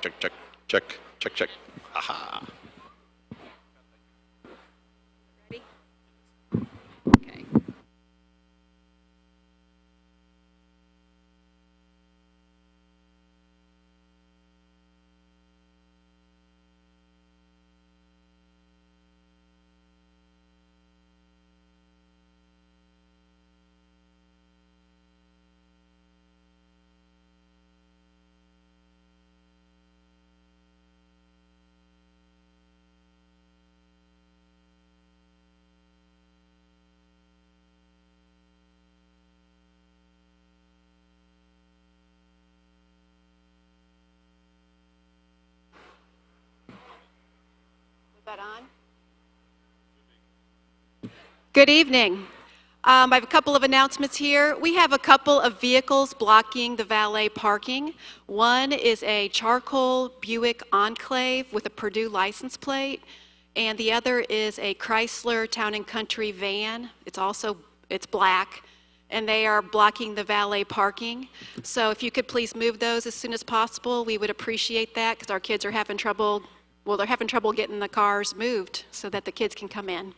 check, check, check, check, check. Aha. That on? Good evening. Um, I have a couple of announcements here. We have a couple of vehicles blocking the valet parking. One is a charcoal Buick Enclave with a Purdue license plate, and the other is a Chrysler Town and Country van. It's also, it's black, and they are blocking the valet parking. So if you could please move those as soon as possible, we would appreciate that, because our kids are having trouble, well, they're having trouble getting the cars moved so that the kids can come in.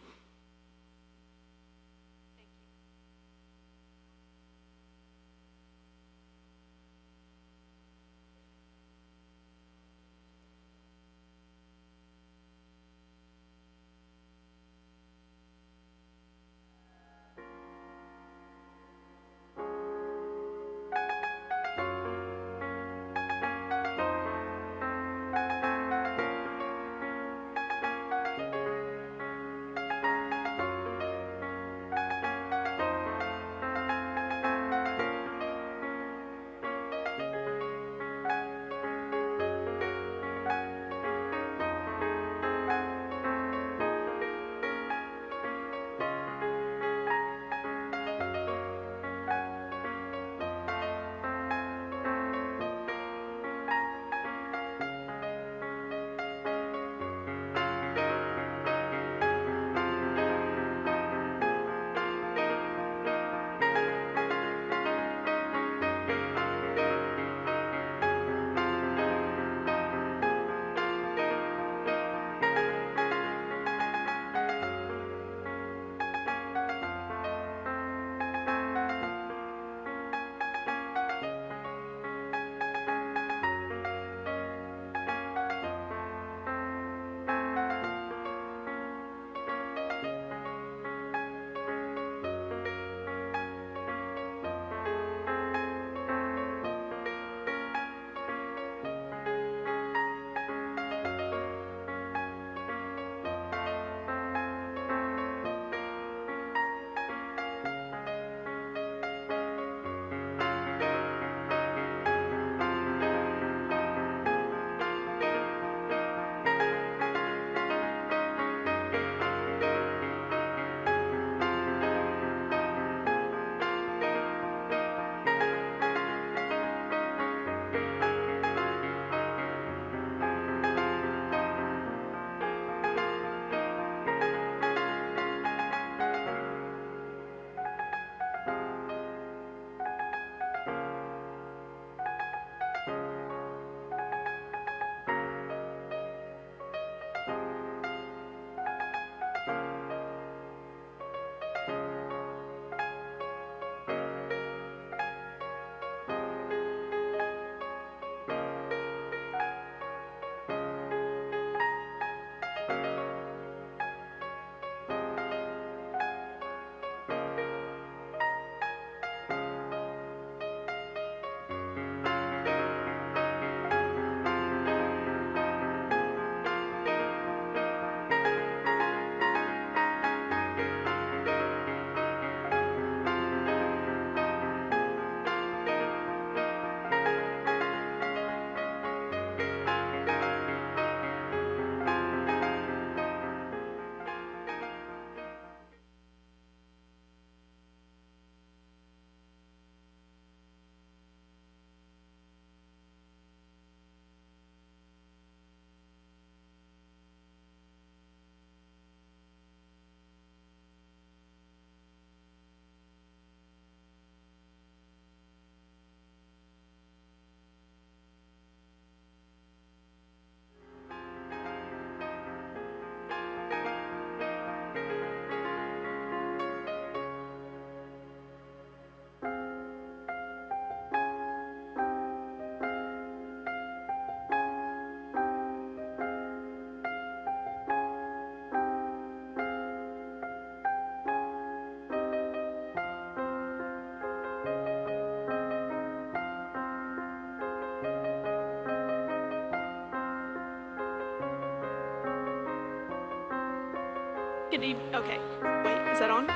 Good evening. Okay. Wait, is that on? Is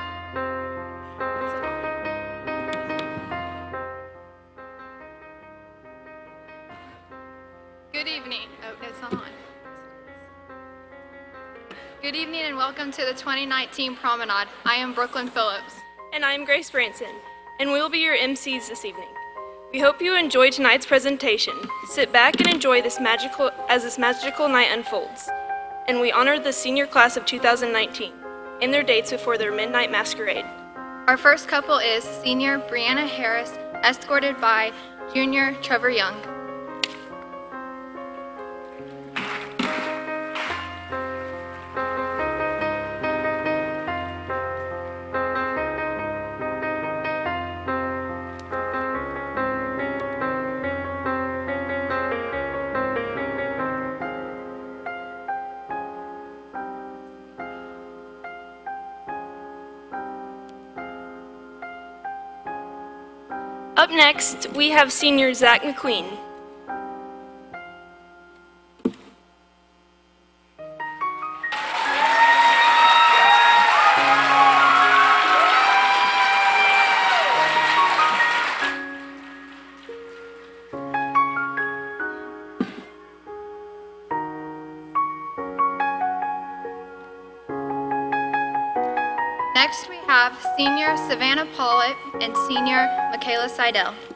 it on? Good evening. Oh, it's not on. Good evening and welcome to the 2019 Promenade. I am Brooklyn Phillips. And I'm Grace Branson, and we will be your MCs this evening. We hope you enjoy tonight's presentation. Sit back and enjoy this magical as this magical night unfolds. And we honor the senior class of 2019 and their dates before their midnight masquerade. Our first couple is senior Brianna Harris, escorted by junior Trevor Young. Up next, we have senior Zach McQueen. Next, we have senior Savannah Pollitt and senior Michaela Seidel.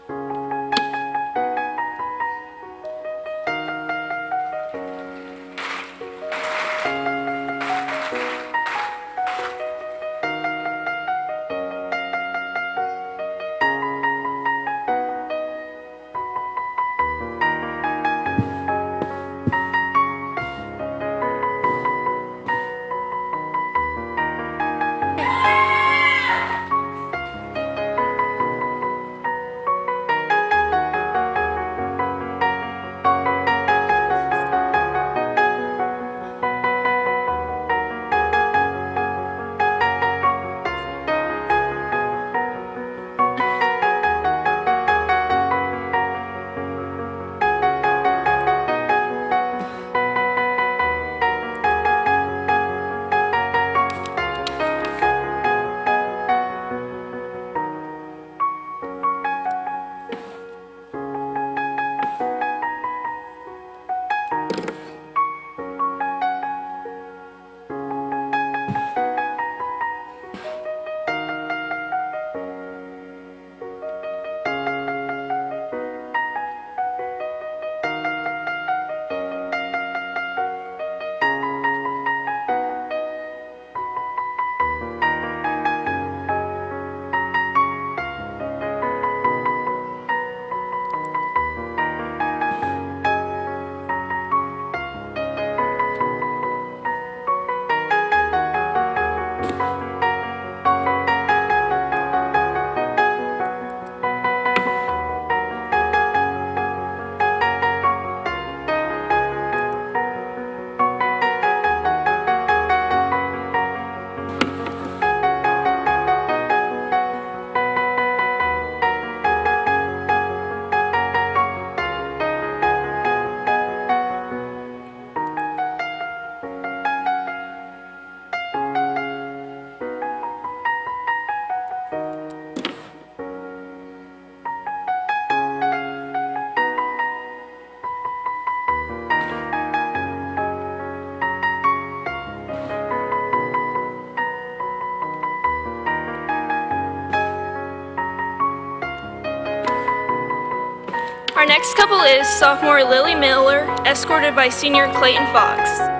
Next couple is sophomore Lily Miller, escorted by senior Clayton Fox.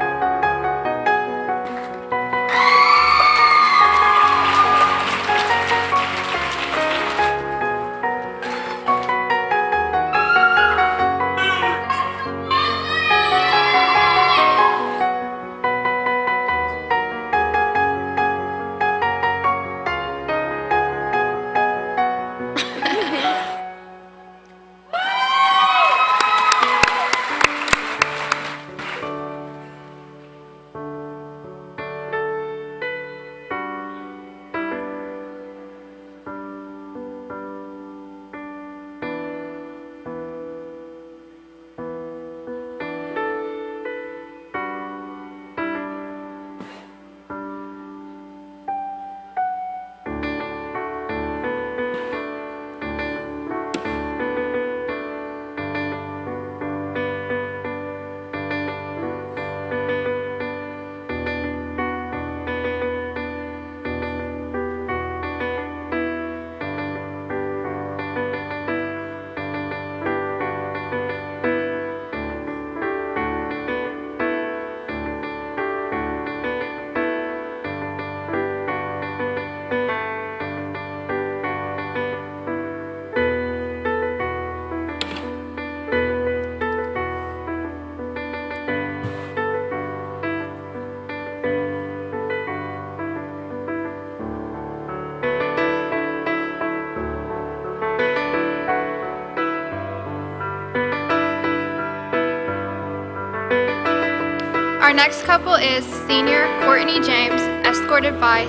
Our next couple is senior Courtney James, escorted by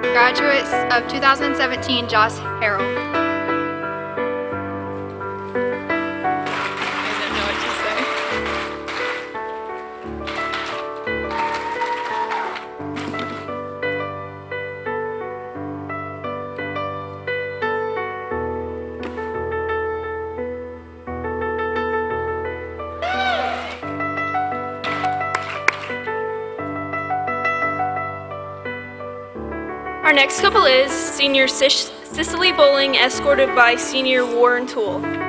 graduates of 2017 Joss Harrell. Our next couple is senior Cicely Bowling, escorted by senior Warren Toole.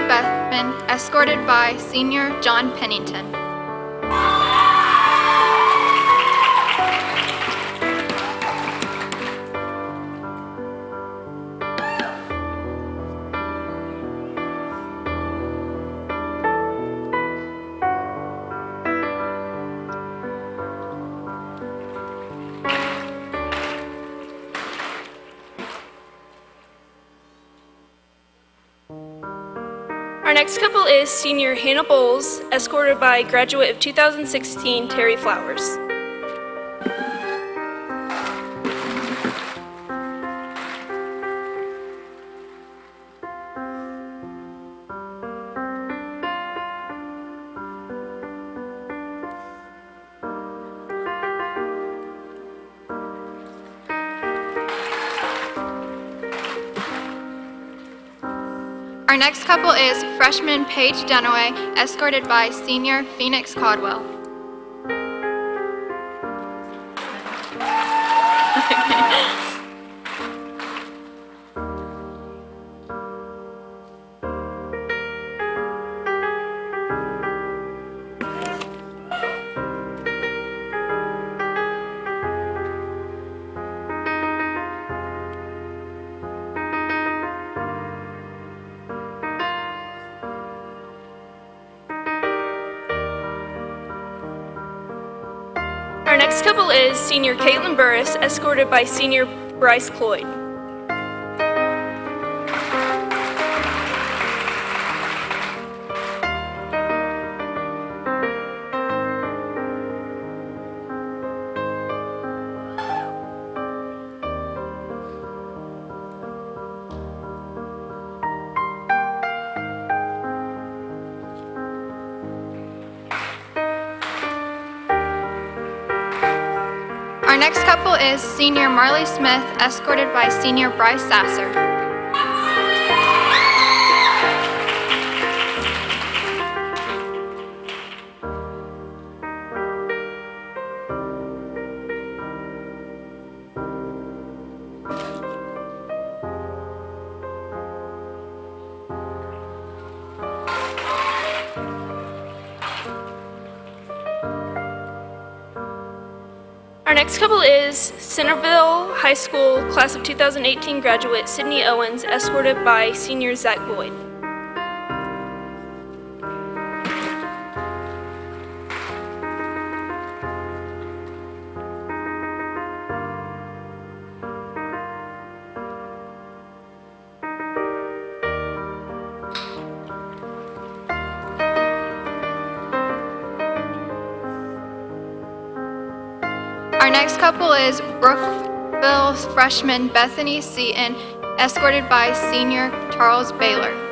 Beckman, escorted by senior John Pennington. Is senior Hannah Bowles, escorted by graduate of 2016 Terry Flowers. Next couple is freshman Paige Dunaway, escorted by senior Phoenix Caldwell. Senior Caitlin Burris, escorted by senior Bryce Cloyd. Next couple is senior Marley Smith, escorted by senior Bryce Sasser. Next couple is Centerville High School class of 2018 graduate Sydney Owens, escorted by senior Zach Boyd. Couple is Brookville freshman Bethany Seaton, escorted by senior Charles Baylor.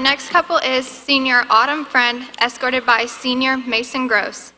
Our next couple is senior Autumn Friend, escorted by senior Mason Gross.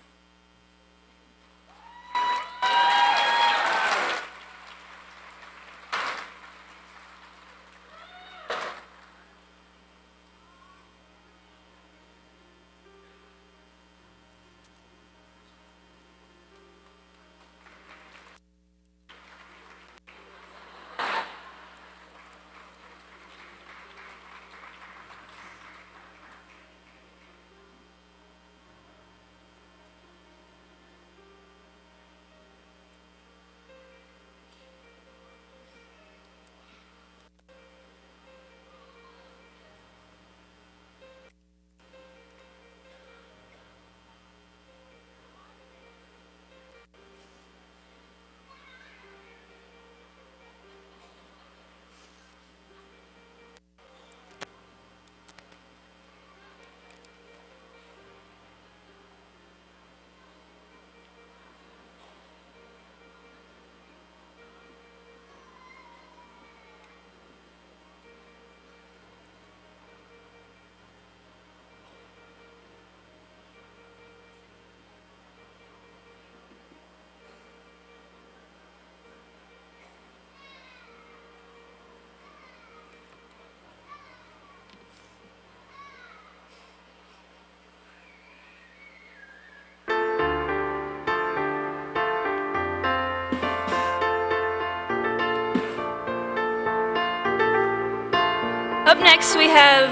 Up next, we have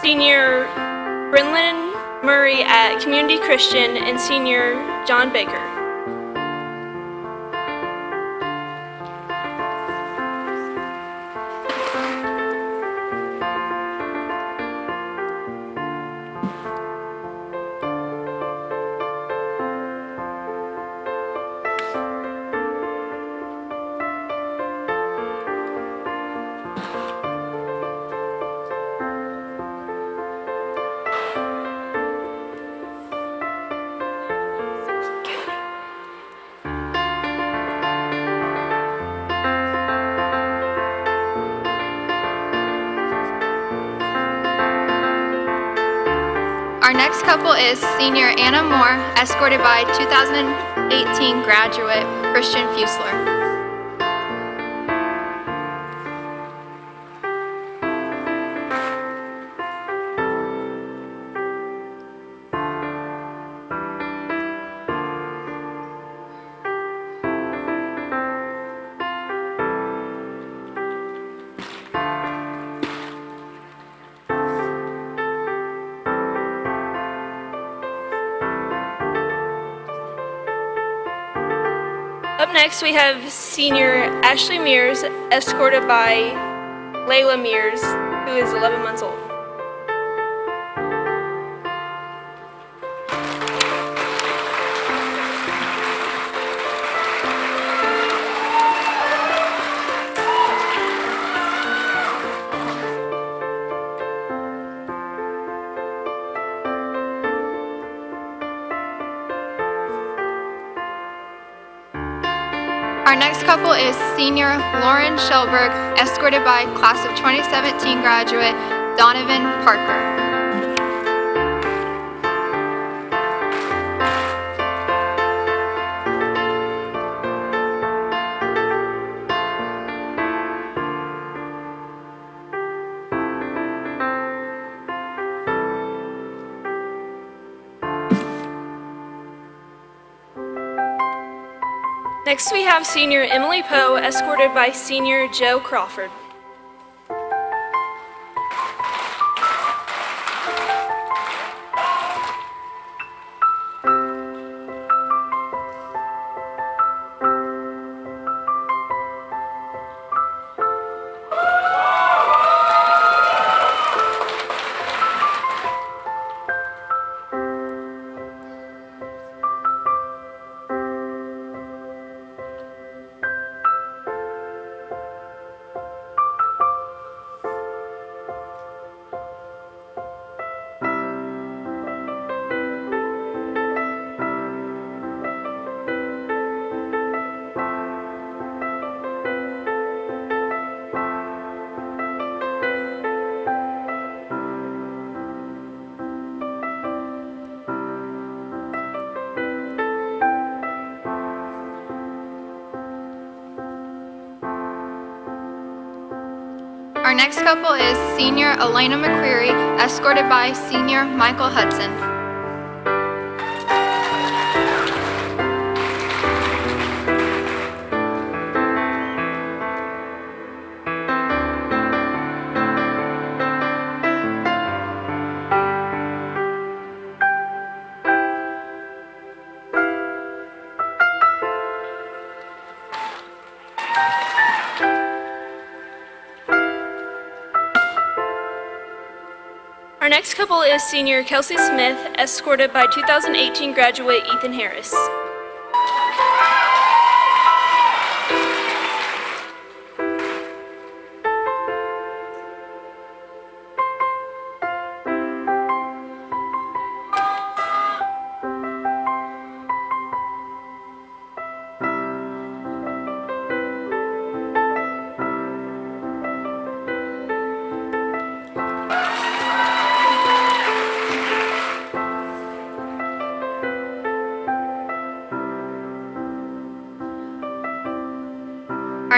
senior Brinlin Murray at Community Christian and senior John Baker. Next couple is senior Anna Moore, escorted by 2018 graduate Christian Fusler. Next, we have senior Ashley Mears, escorted by Layla Mears, who is 11 months old. Next couple is senior Lauren Shelberg, escorted by class of 2017 graduate Donovan Parker. Next, we have senior Emily Poe, escorted by senior Joe Crawford. Next couple is senior Elena McQuarrie, escorted by senior Michael Hudson. Next couple is senior Kelsey Smith, escorted by 2018 graduate Ethan Harris.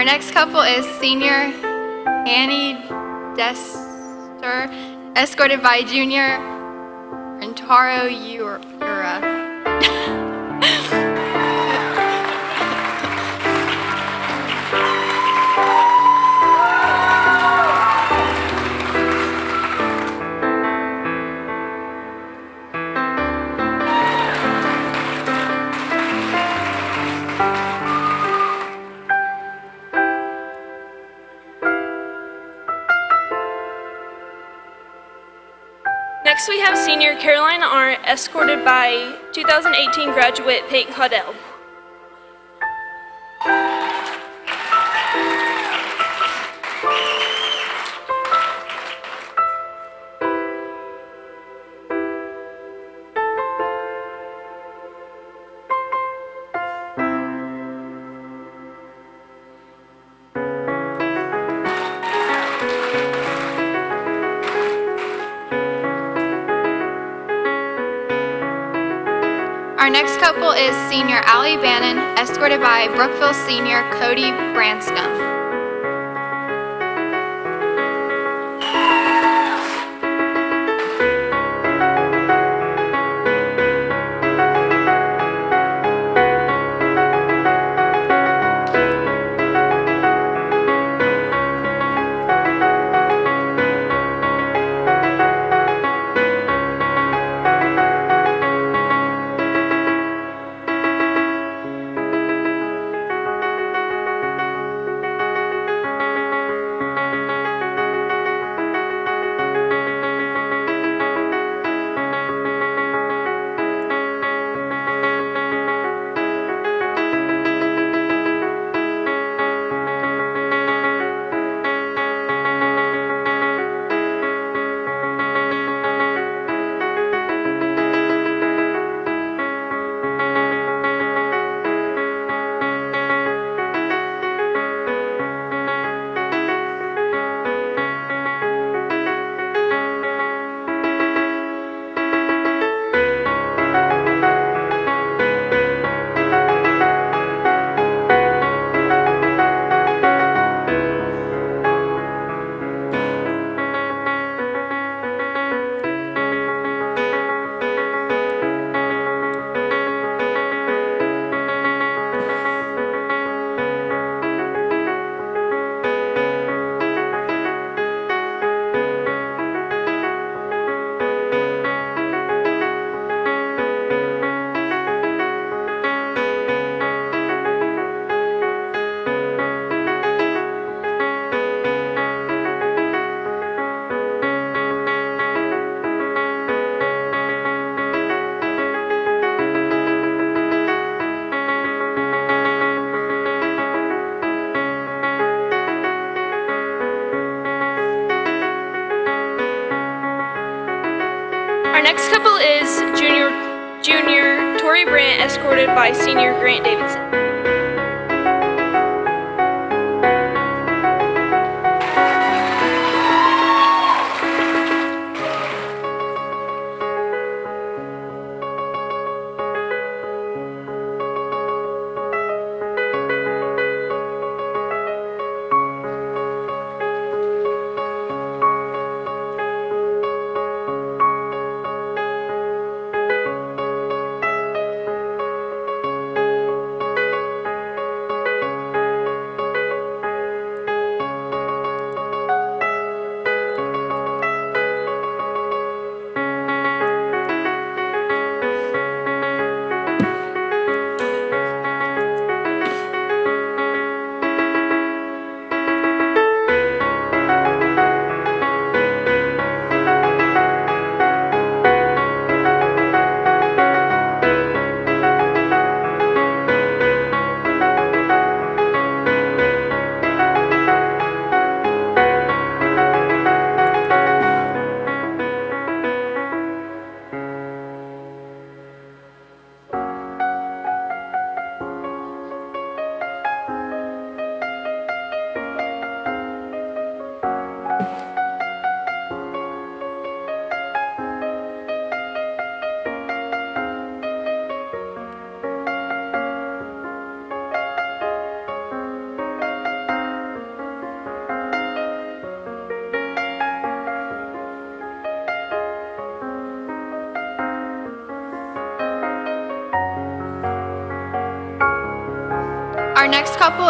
Our next couple is senior Annie Dester, escorted by junior Rentaro Carolina Arndt, escorted by 2018 graduate Peyton Caudell. Our next couple is senior Allie Bannon, escorted by Brookville senior Cody Branscombe.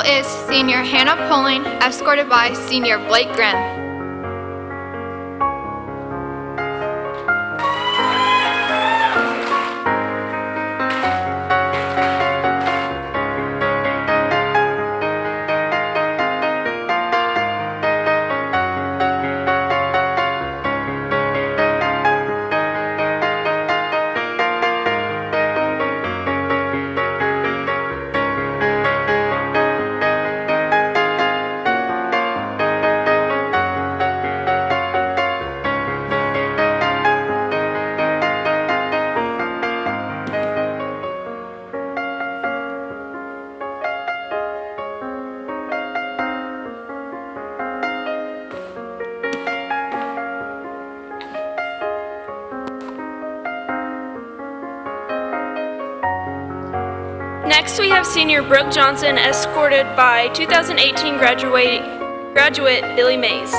Is senior Hannah Poling, escorted by senior Blake Grimm. Senior Brooke Johnson, escorted by 2018 graduate, graduate Billy Mays.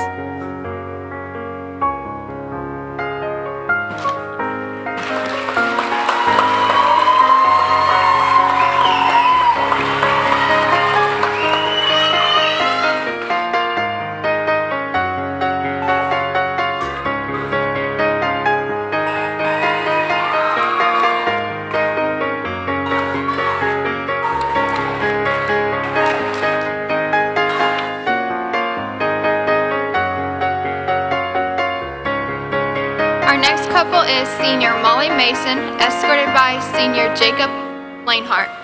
Mason, escorted by senior Jacob Lanehart.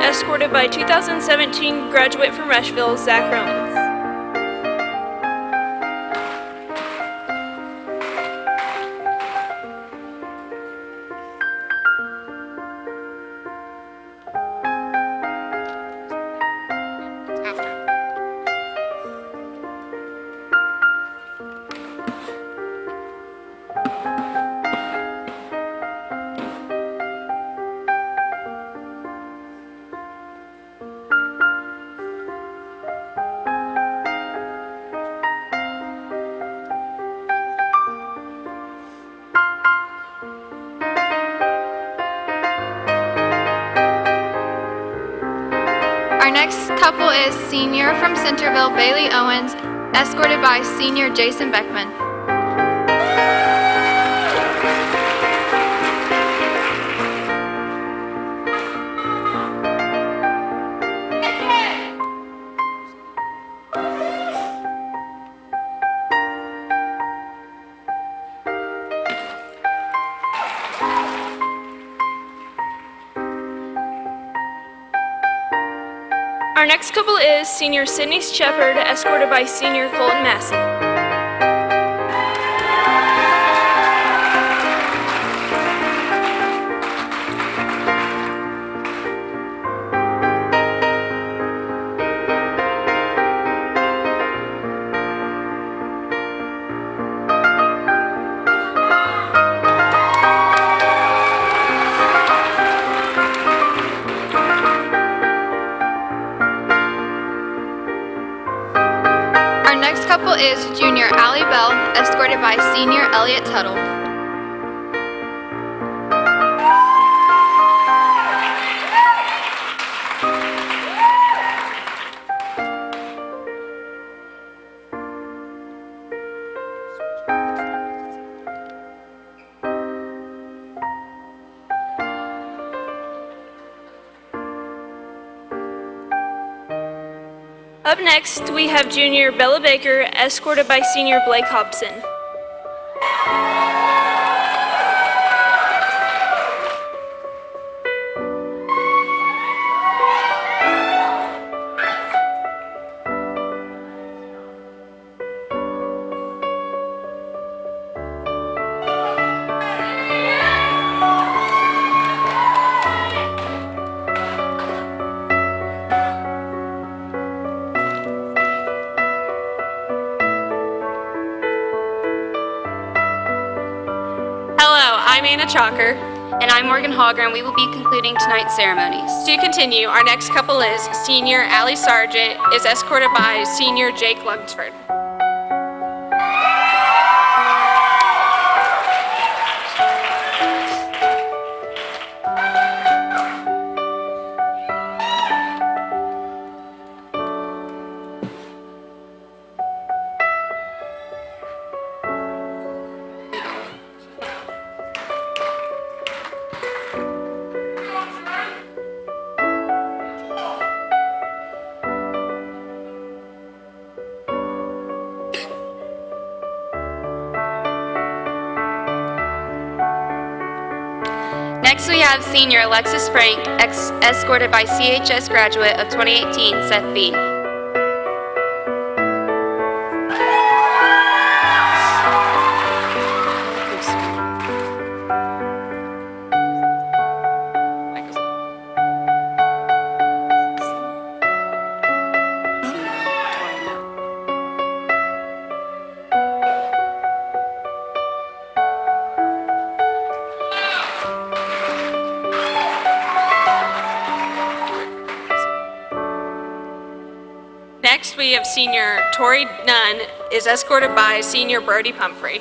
Escorted by 2017 graduate from Rushville, Zach Romans. From Centerville, Bailey Owens, escorted by senior Jason Beckman. Senior Sydney Shepard, escorted by senior Colton Massey. Next, we have junior Bella Baker, escorted by senior Blake Hobson. I'm Anna Chalker. And I'm Morgan Hogger, and we will be concluding tonight's ceremonies. To continue, our next couple is senior Allie Sargent is escorted by senior Jake Lunsford. Senior Alexis Frank, escorted by CHS graduate of 2018, Seth Bean. Tori Nunn is escorted by senior Brody Pumphrey.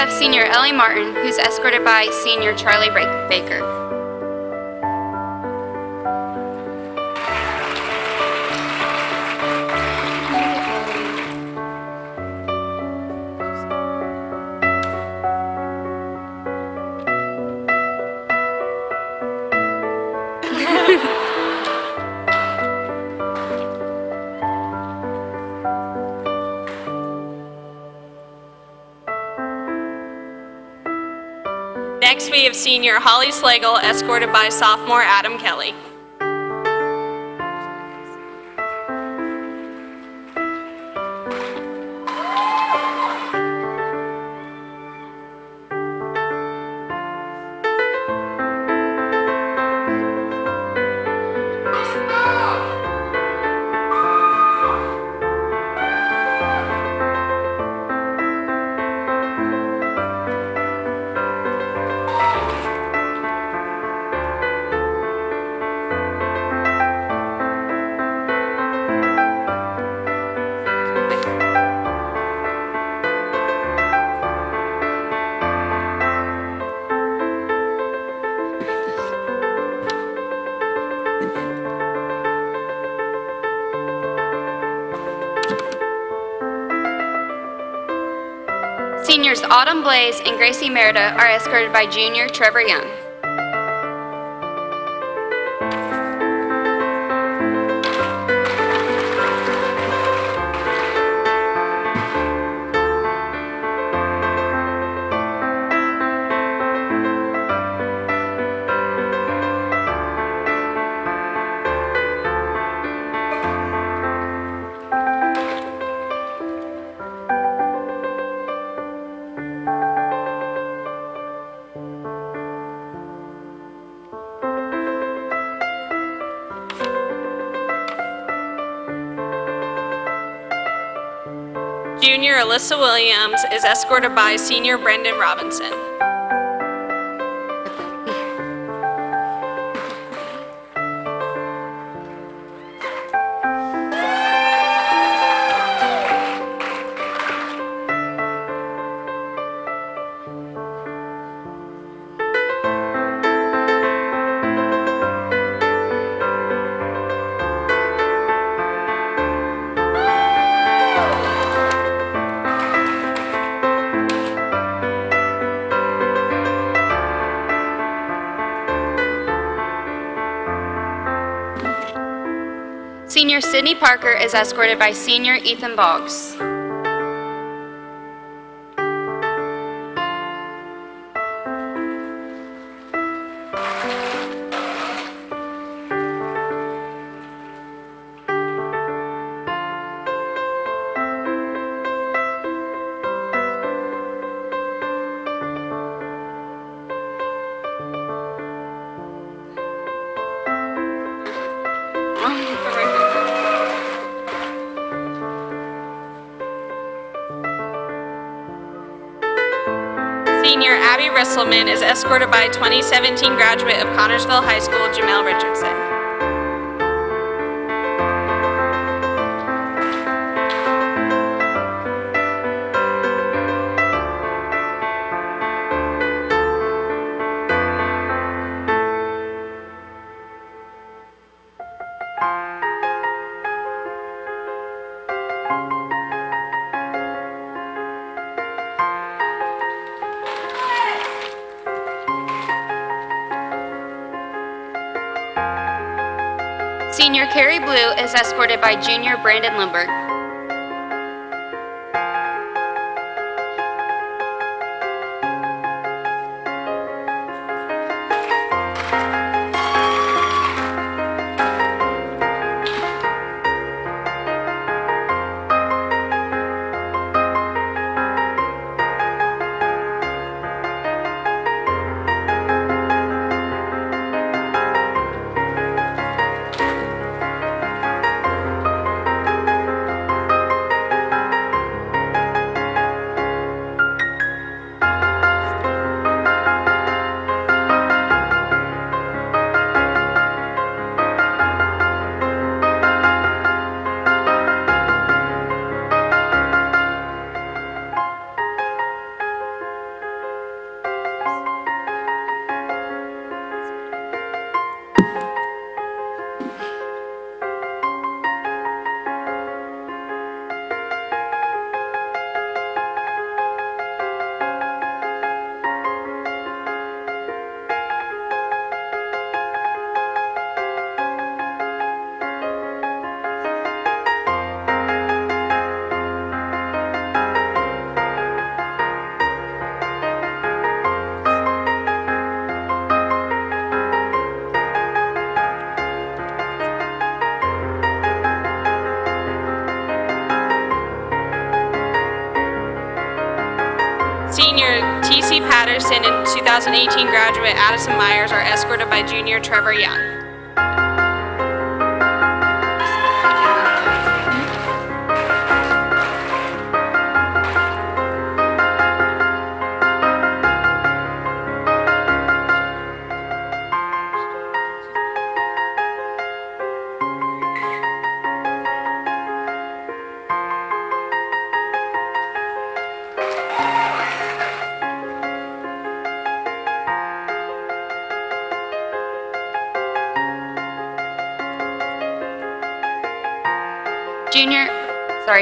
Have senior Ellie Martin, who's escorted by senior Charlie Baker. Senior Holly Slagle, escorted by sophomore Adam Kelly. Autumn Blaze and Gracie Merida are escorted by junior Trevor Young. Alyssa Williams is escorted by senior Brendan Robinson. Sydney Parker is escorted by senior Ethan Boggs. Senior Abby Risselman is escorted by 2017 graduate of Connersville High School, Jamel Richardson. Carrie Blue is escorted by junior Brandon Lindbergh. 2018 graduate Addison Myers are escorted by junior Trevor Young.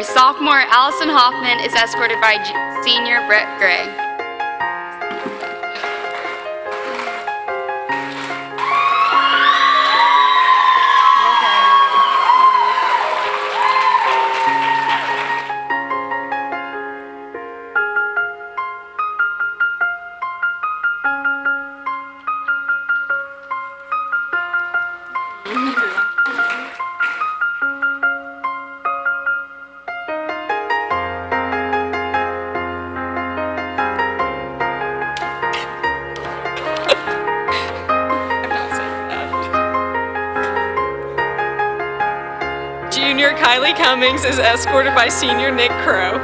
Sophomore Allison Hoffman is escorted by senior Brett Gray. Cummings is escorted by senior Nick Crow.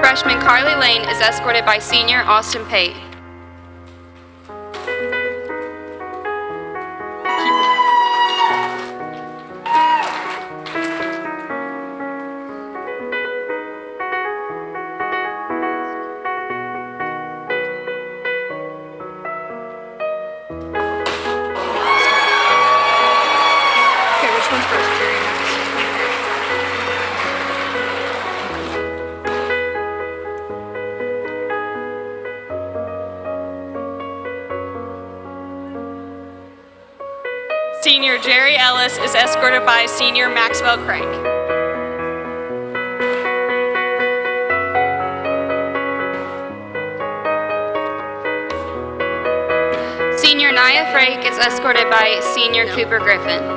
Freshman Carly Lane is escorted by senior Austin Pate. By senior Maxwell Crank. Senior Naya Frake is escorted by senior Cooper Griffin.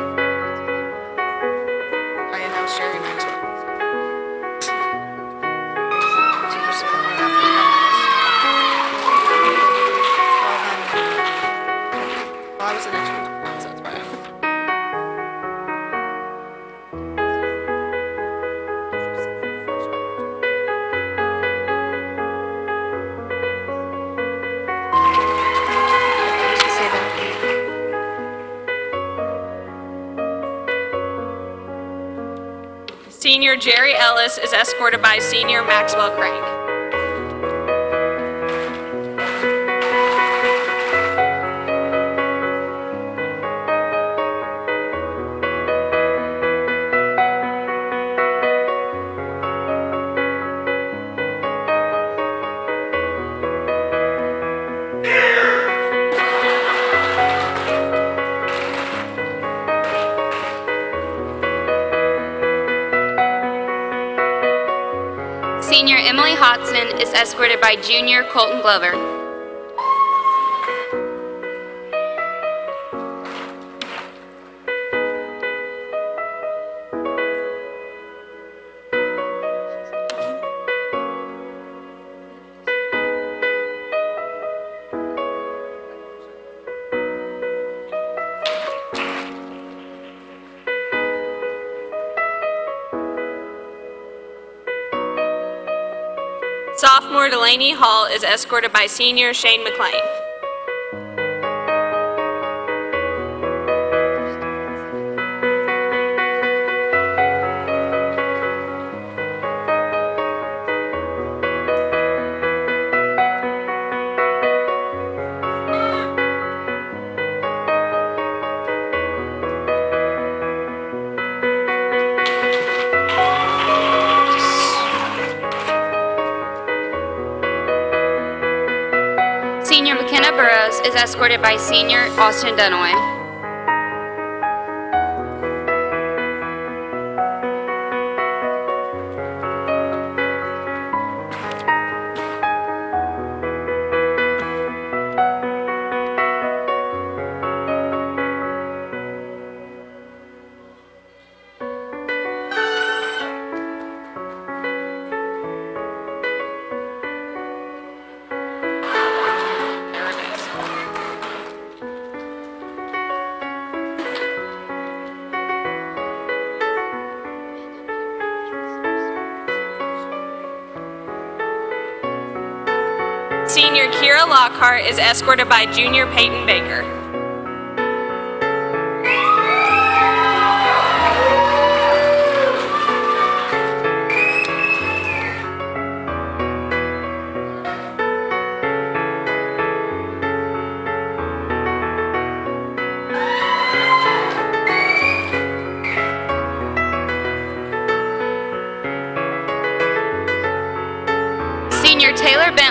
Senior Jerry Ellis is escorted by senior Maxwell Crank. Escorted by junior Colton Glover. Delaney Hall is escorted by senior Shane McLean. Escorted by senior Austin Dunaway. Is escorted by junior Peyton Baker.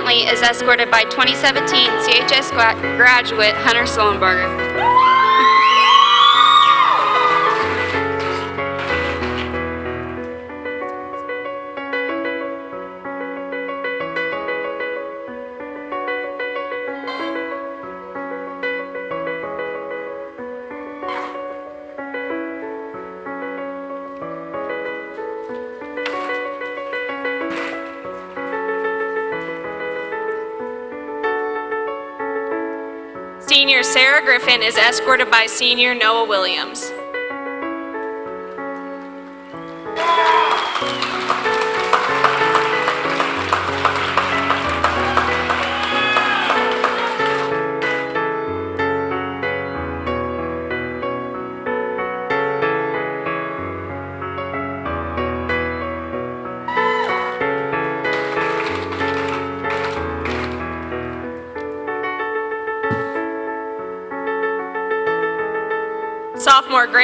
Is escorted by 2017 CHS graduate Hunter Sullenberger. Is escorted by Senior Noah Williams.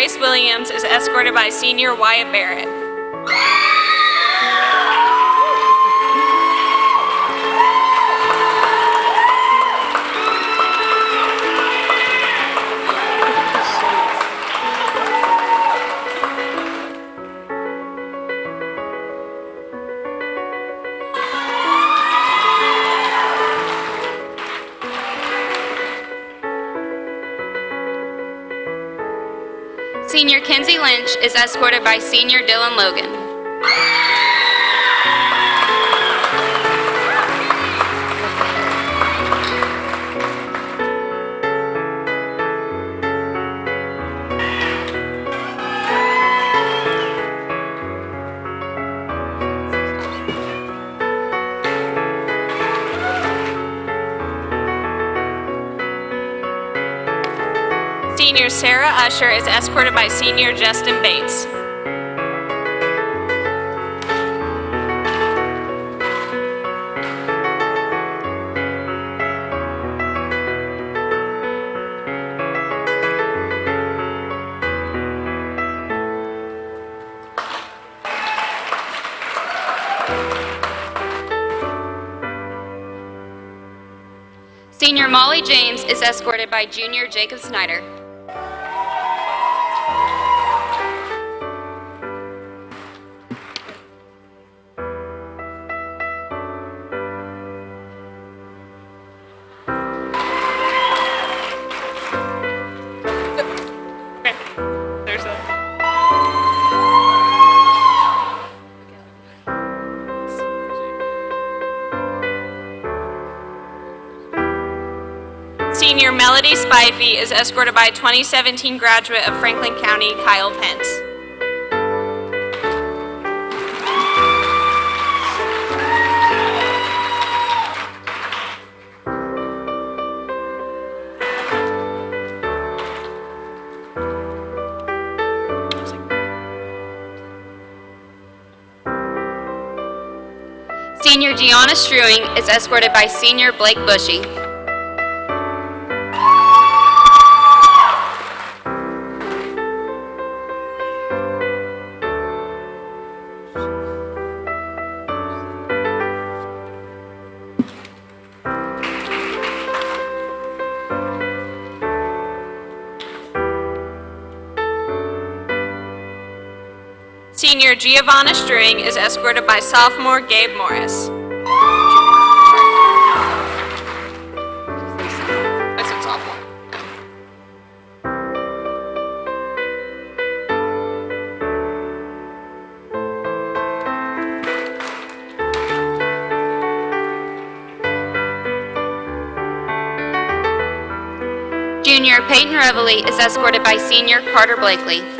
Grace Williams is escorted by Senior Wyatt Barrett. Is escorted by Senior Dylan Logan. Usher is escorted by Senior Justin Bates. Senior Molly James is escorted by Junior Jacob Snyder. Is escorted by 2017 graduate of Franklin County, Kyle Pence. Senior Gianna Strewing is escorted by Senior Blake Bushy. Giovanna Strewing is escorted by sophomore Gabe Morris. Junior Peyton Reveille is escorted by Senior Carter Blakely.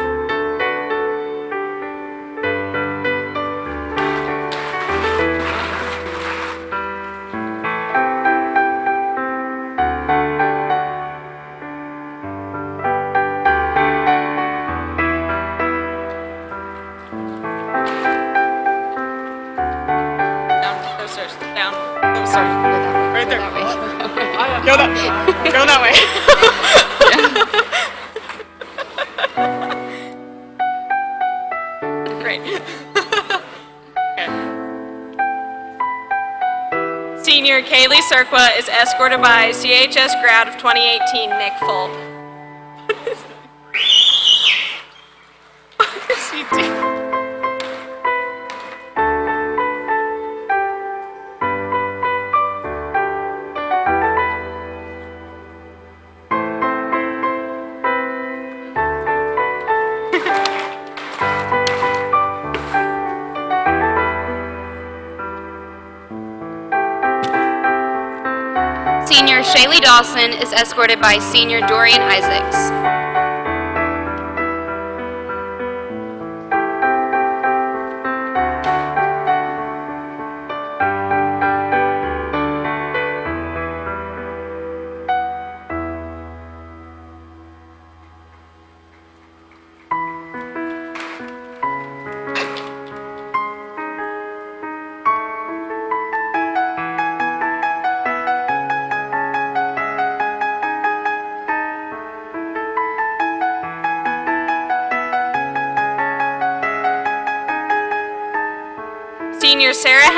Senior Kaylee Serqua is escorted by CHS grad of 2018, Nick Fulp. Shaylee Dawson is escorted by Senior Dorian Isaacs.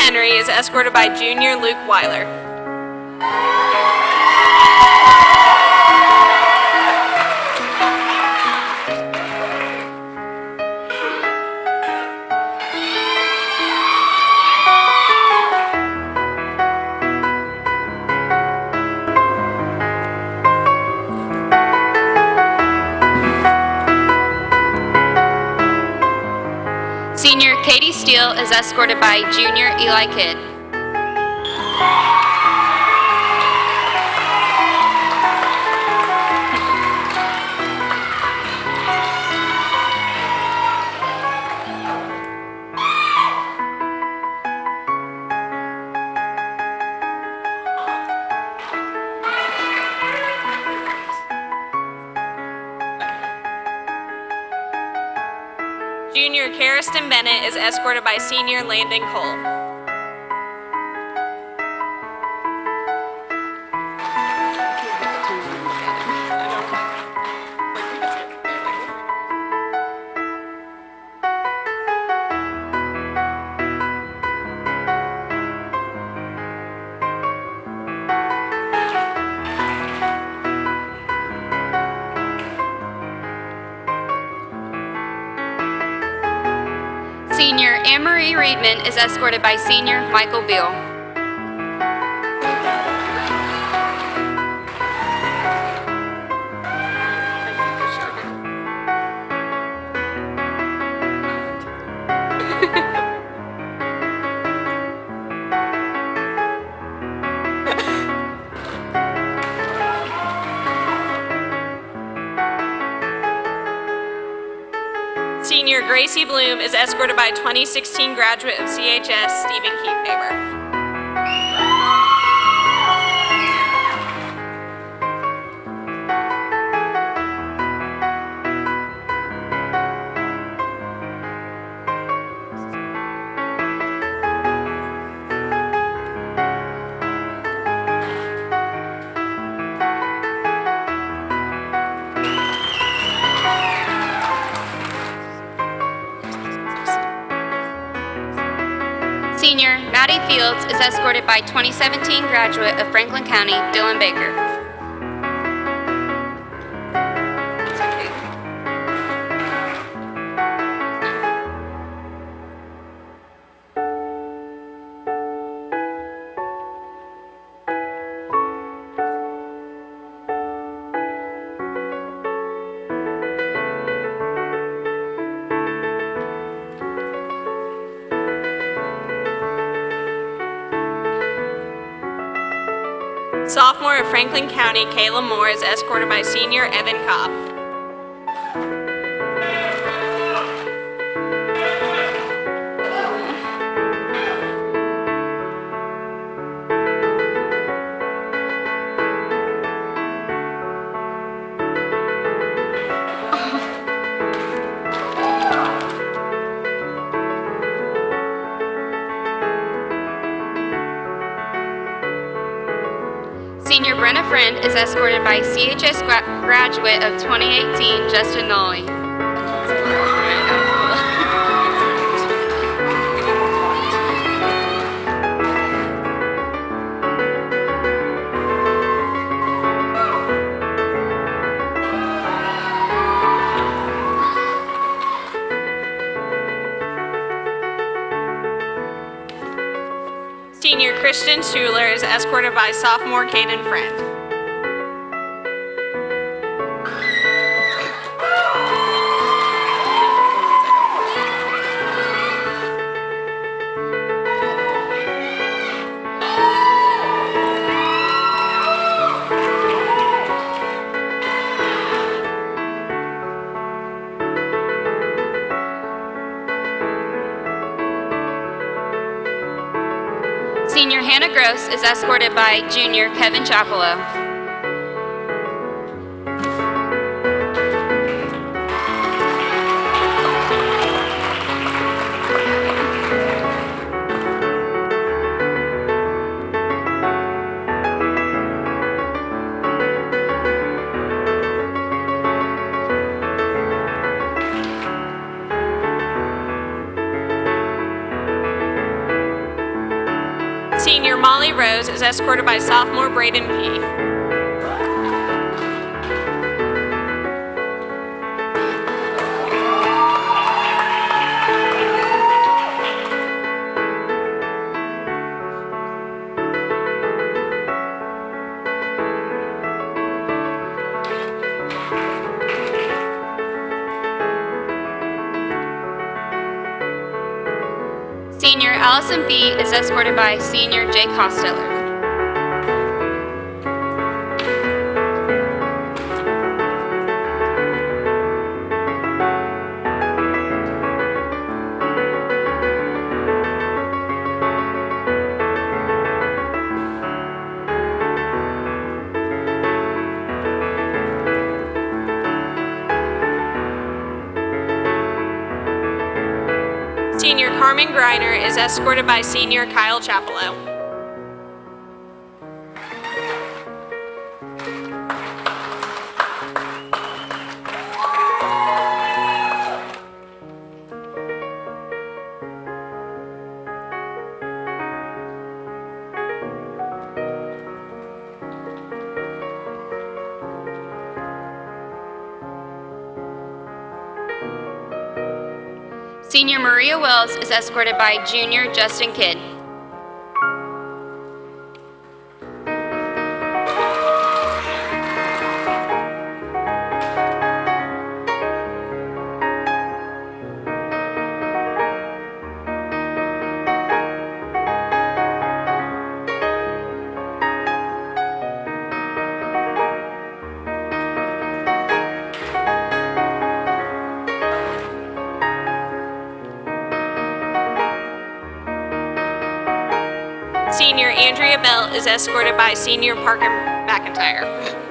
Henry is escorted by Junior Luke Weiler. Escorted by Junior Eli Kidd. Is escorted by Senior Landon Cole. Senior Anne-Marie Reedman is escorted by Senior Michael Beal. Escorted by 2016 graduate of CHS, Stephen Keefaber. Fields is escorted by 2017 graduate of Franklin County, Dylan Baker. Franklin County, Kayla Moore is escorted by senior Evan Cobb. by CHS gra graduate of 2018, Justin Nolly. Senior Christian Schuler is escorted by sophomore Caden Friend. Gross is escorted by junior Kevin Chapelo. Escorted by sophomore Braden P. Senior Allison B is escorted by senior Jake Hosteller. Escorted by senior Kyle Chapelo. Senior Maria Wells is escorted by junior Justin Kidd. Senior Andrea Bell is escorted by senior Parker McIntyre.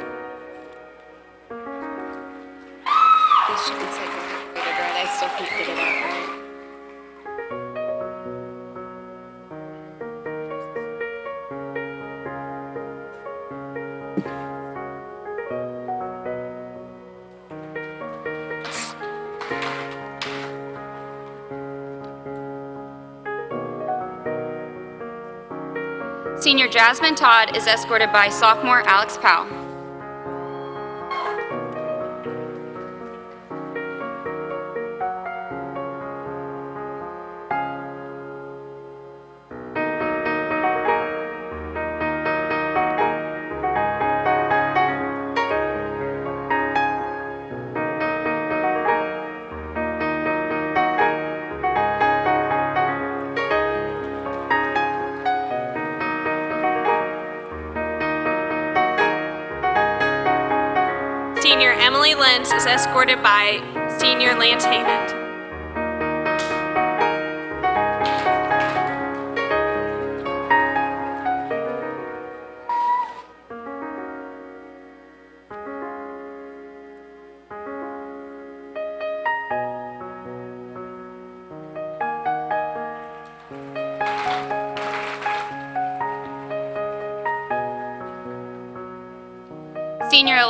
Senior Jasmine Todd is escorted by sophomore Alex Powell. By senior Lance Haymond.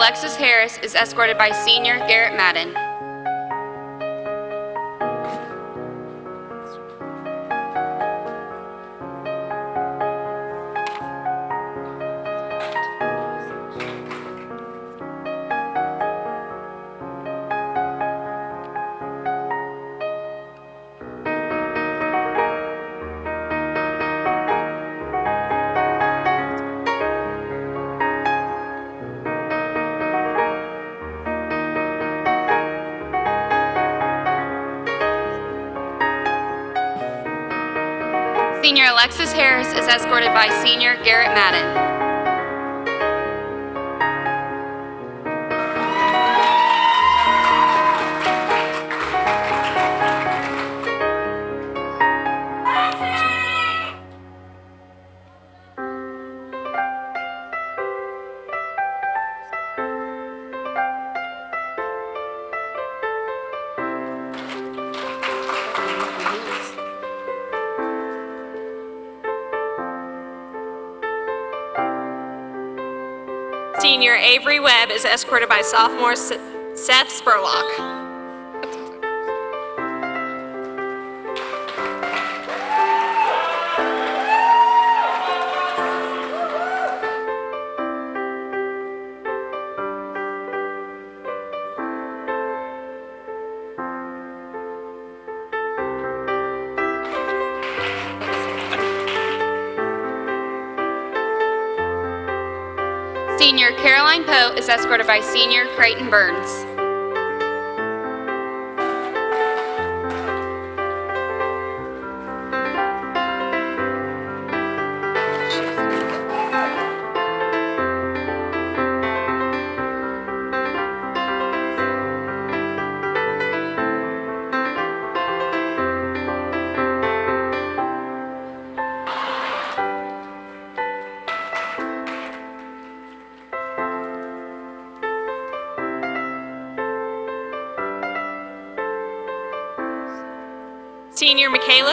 Alexis Harris is escorted by senior Garrett Madden. Alexis Harris is escorted by Senior Garrett Madden. Senior Avery Webb is escorted by sophomore Seth Spurlock. Escorted by Senior Creighton Burns.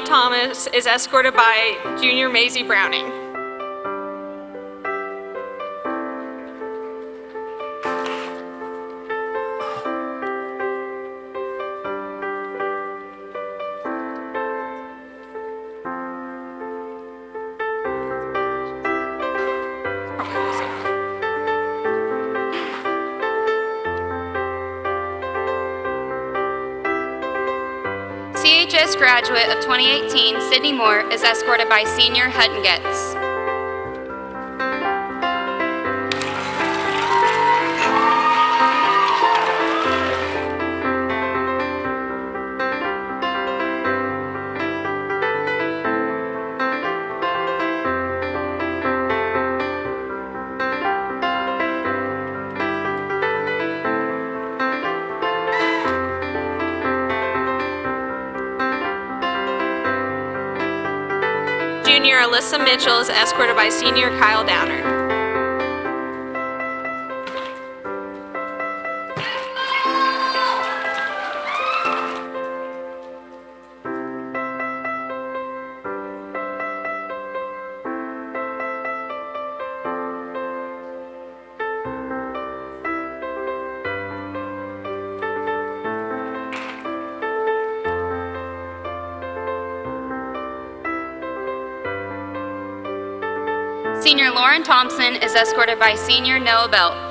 Thomas is escorted by Junior Maisie Browning. Graduate of 2018, Sydney Moore, is escorted by Senior Hutton Getz. Mitchell is escorted by Senior Kyle Downer. Senior Lauren Thompson is escorted by Senior Noah Belt.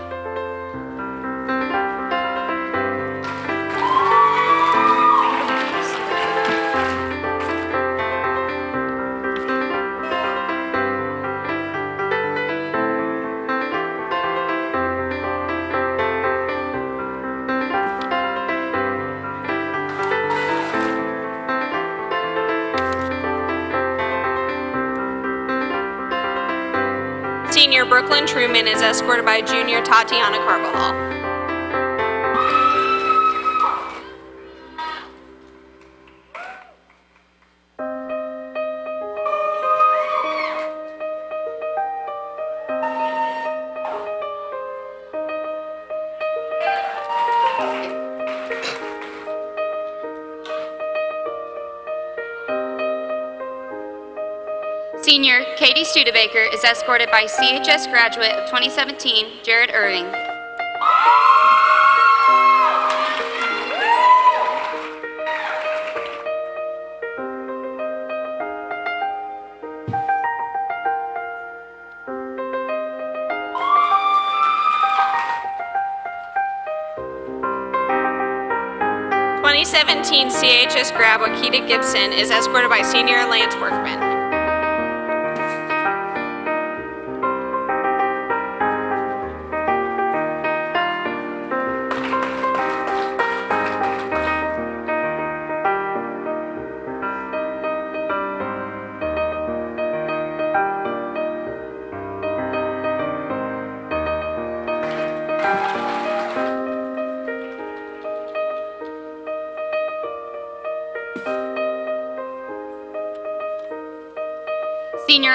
Is escorted by Junior Tatiana Carbajal. Studebaker is escorted by CHS graduate of 2017, Jared Irving. Twenty seventeen CHS grad Wakita Gibson is escorted by Senior Lance Workman.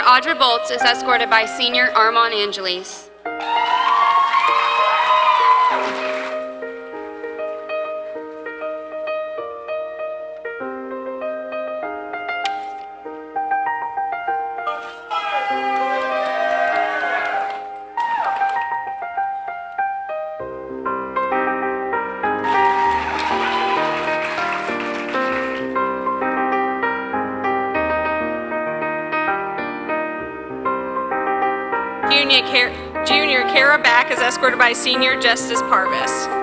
Audra Bolts is escorted by Senior Armand Angeles. Escorted by Senior Justice Parvis.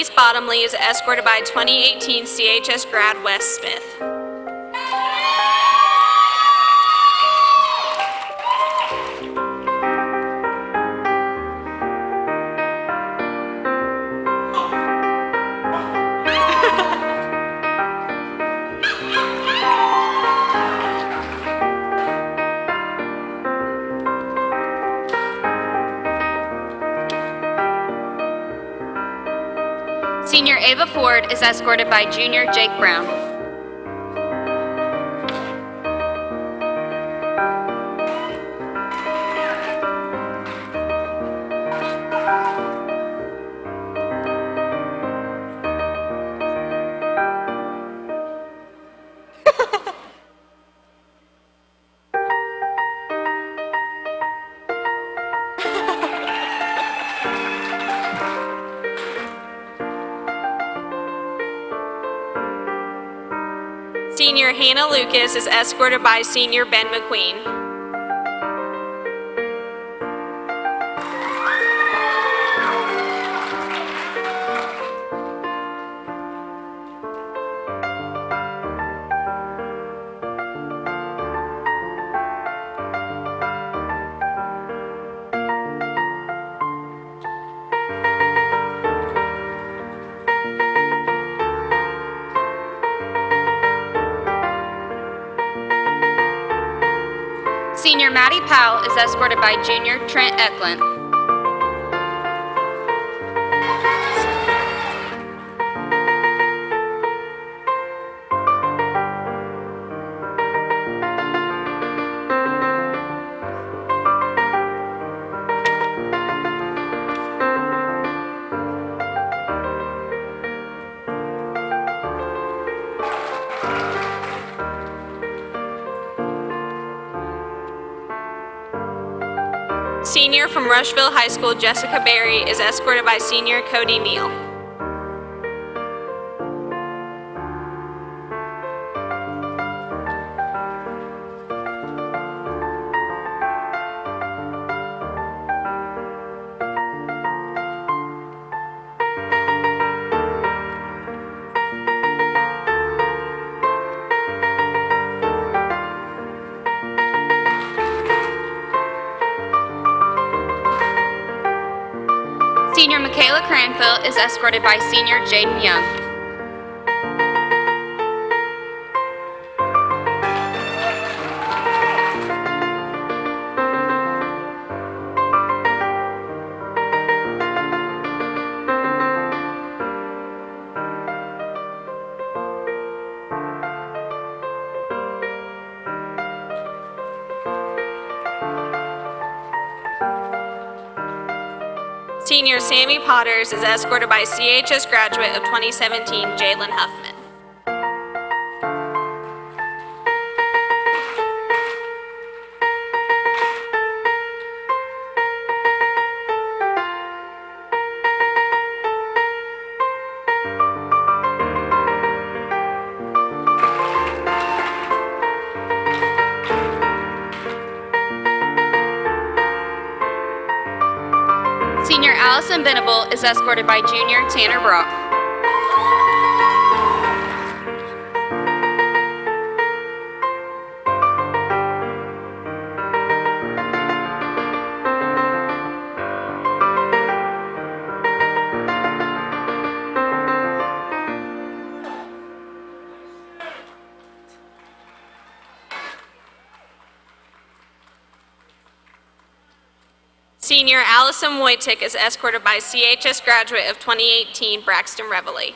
Elise Bottomley is escorted by 2018 CHS grad Wes Smith. Ford is escorted by Junior Jake Brown. Hannah Lucas is escorted by Senior Ben McQueen. Escorted by Junior Trent Eklund. Senior from Rushville High School Jessica Berry is escorted by Senior Cody Neal. Is escorted by Senior Jaden Young. Senior Sammy Potters is escorted by CHS graduate of 2017 Jalen Huffman. Venable is escorted by Junior Tanner Brock. Senior Allison Wojtik is escorted by CHS graduate of 2018 Braxton Reveille.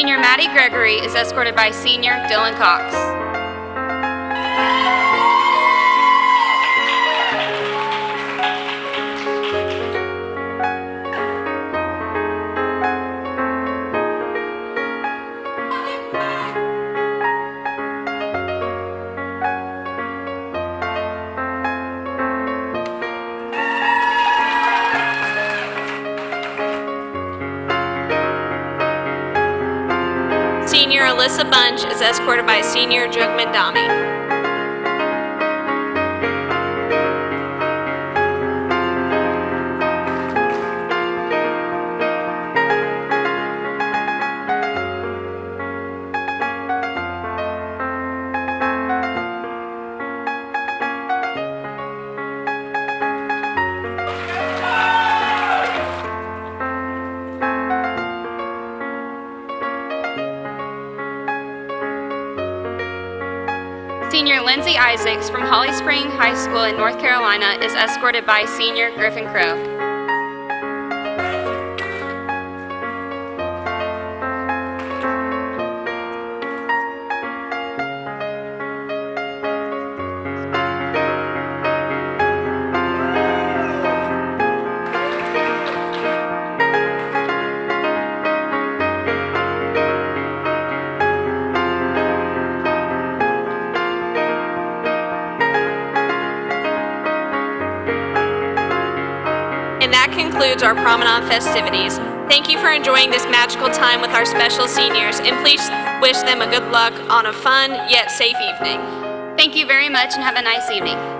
Senior Maddie Gregory is escorted by Senior Dylan Cox. Bunch is escorted by Senior Jugman Dami. Isaacs from Holly Spring High School in North Carolina is escorted by Senior Griffin Crow. Promenade festivities. Thank you for enjoying this magical time with our special seniors, and please wish them a good luck on a fun yet safe evening. Thank you very much and have a nice evening.